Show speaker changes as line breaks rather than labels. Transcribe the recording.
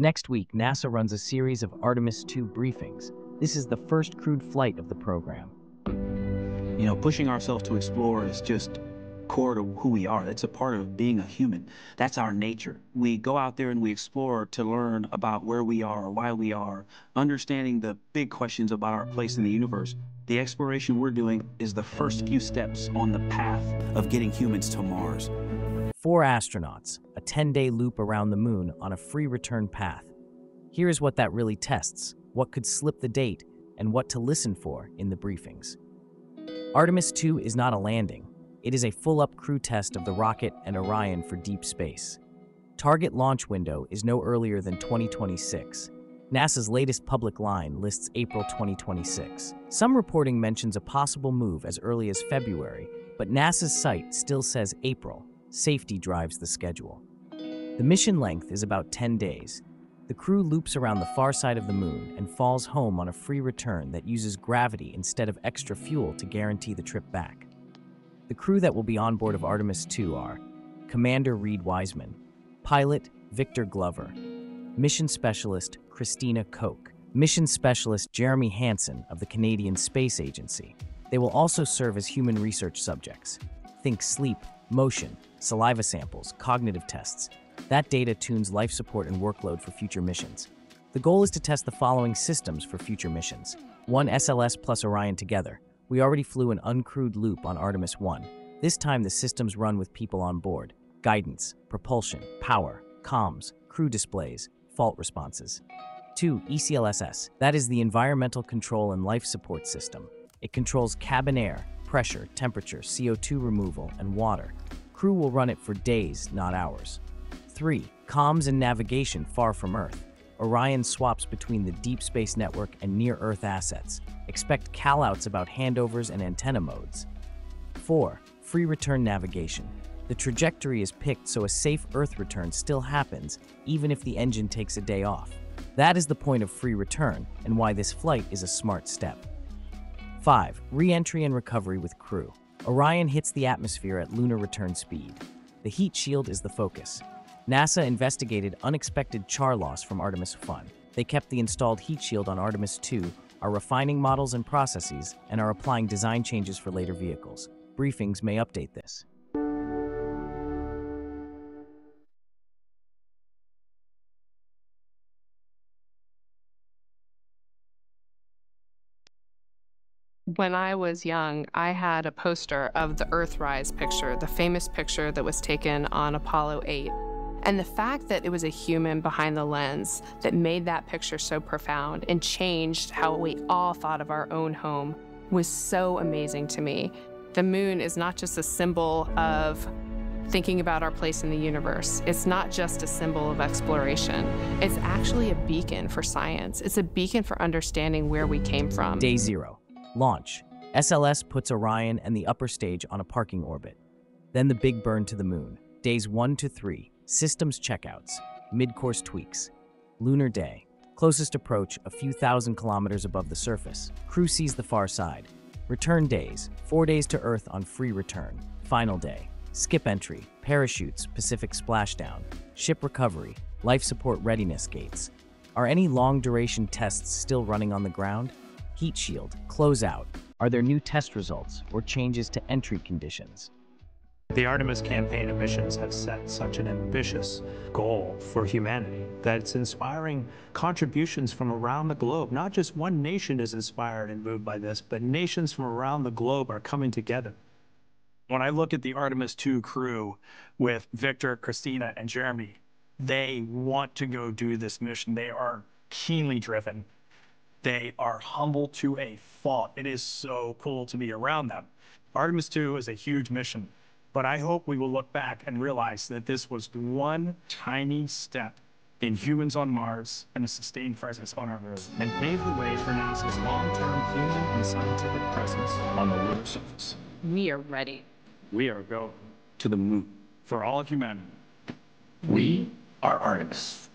Next week, NASA runs a series of Artemis 2 briefings. This is the first crewed flight of the program.
You know, pushing ourselves to explore is just core to who we are. It's a part of being a human. That's our nature. We go out there and we explore to learn about where we are, why we are, understanding the big questions about our place in the universe. The exploration we're doing is the first few steps on the path of getting humans to Mars.
Four astronauts, a 10-day loop around the moon on a free return path. Here is what that really tests, what could slip the date, and what to listen for in the briefings. Artemis 2 is not a landing. It is a full-up crew test of the rocket and Orion for deep space. Target launch window is no earlier than 2026. NASA's latest public line lists April 2026. Some reporting mentions a possible move as early as February, but NASA's site still says April. Safety drives the schedule. The mission length is about 10 days. The crew loops around the far side of the moon and falls home on a free return that uses gravity instead of extra fuel to guarantee the trip back. The crew that will be on board of Artemis 2 are Commander Reid Wiseman, Pilot Victor Glover, Mission Specialist Christina Koch, Mission Specialist Jeremy Hansen of the Canadian Space Agency. They will also serve as human research subjects. Think sleep, motion, saliva samples, cognitive tests. That data tunes life support and workload for future missions. The goal is to test the following systems for future missions. One SLS plus Orion together, we already flew an uncrewed loop on Artemis 1. This time the systems run with people on board. Guidance, propulsion, power, comms, crew displays, fault responses. 2. ECLSS. That is the Environmental Control and Life Support System. It controls cabin air, pressure, temperature, CO2 removal, and water. Crew will run it for days, not hours. 3. Comms and navigation far from Earth. Orion swaps between the Deep Space Network and near-Earth assets. Expect callouts about handovers and antenna modes. 4. Free return navigation. The trajectory is picked so a safe Earth return still happens, even if the engine takes a day off. That is the point of free return, and why this flight is a smart step. 5. Re-entry and recovery with crew. Orion hits the atmosphere at lunar return speed. The heat shield is the focus. NASA investigated unexpected char loss from Artemis 1. They kept the installed heat shield on Artemis 2, are refining models and processes, and are applying design changes for later vehicles. Briefings may update this.
When I was young, I had a poster of the Earthrise picture, the famous picture that was taken on Apollo 8. And the fact that it was a human behind the lens that made that picture so profound and changed how we all thought of our own home was so amazing to me. The moon is not just a symbol of thinking about our place in the universe. It's not just a symbol of exploration. It's actually a beacon for science. It's a beacon for understanding where we came from.
Day zero. Launch. SLS puts Orion and the upper stage on a parking orbit. Then the big burn to the moon. Days one to three. Systems checkouts, mid-course tweaks, lunar day, closest approach a few thousand kilometers above the surface. Crew sees the far side. Return days, four days to Earth on free return. Final day, skip entry, parachutes, Pacific splashdown, ship recovery, life support readiness gates. Are any long-duration tests still running on the ground? Heat shield, closeout. Are there new test results or changes to entry conditions?
The Artemis campaign of missions have set such an ambitious goal for humanity that it's inspiring contributions from around the globe. Not just one nation is inspired and moved by this, but nations from around the globe are coming together. When I look at the Artemis 2 crew with Victor, Christina, and Jeremy, they want to go do this mission. They are keenly driven. They are humble to a fault. It is so cool to be around them. Artemis 2 is a huge mission. But I hope we will look back and realize that this was one tiny step in humans on Mars and a sustained presence on our Earth, and pave the way for NASA's long-term human and scientific presence on the lunar surface.
We are ready.
We are going to the moon for all of humanity. We are Artemis.